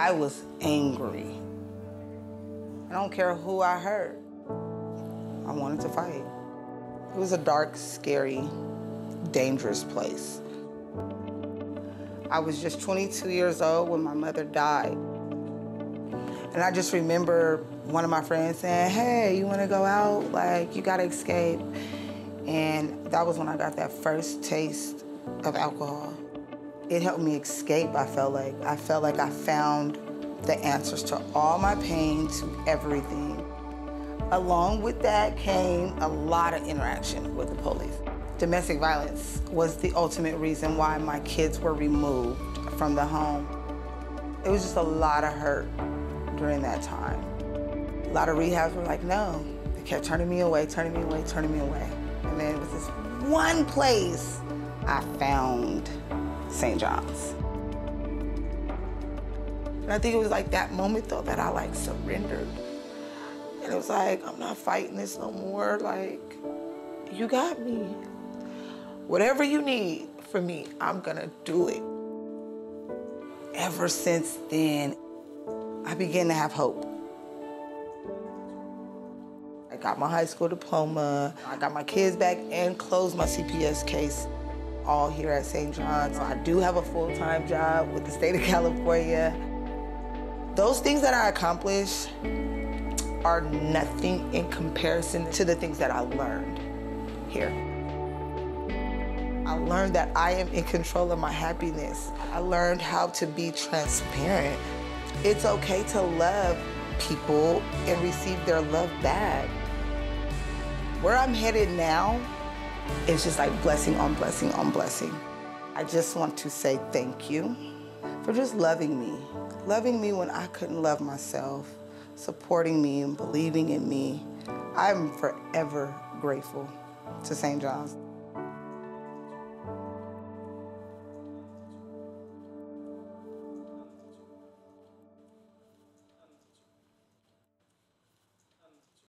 I was angry. I don't care who I hurt. I wanted to fight. It was a dark, scary, dangerous place. I was just 22 years old when my mother died. And I just remember one of my friends saying, hey, you wanna go out? Like, you gotta escape. And that was when I got that first taste of alcohol. It helped me escape, I felt like. I felt like I found the answers to all my pain, to everything. Along with that came a lot of interaction with the police. Domestic violence was the ultimate reason why my kids were removed from the home. It was just a lot of hurt during that time. A lot of rehabs were like, no. They kept turning me away, turning me away, turning me away. And then it was this one place I found St. John's. And I think it was like that moment though that I like surrendered. And it was like, I'm not fighting this no more. Like, you got me. Whatever you need from me, I'm gonna do it. Ever since then, I began to have hope. I got my high school diploma, I got my kids back and closed my CPS case all here at St. John's. I do have a full-time job with the state of California. Those things that I accomplished are nothing in comparison to the things that I learned here. I learned that I am in control of my happiness. I learned how to be transparent. It's okay to love people and receive their love back. Where I'm headed now is just like blessing on blessing on blessing. I just want to say thank you for just loving me. Loving me when I couldn't love myself, supporting me and believing in me. I'm forever grateful to St. John's.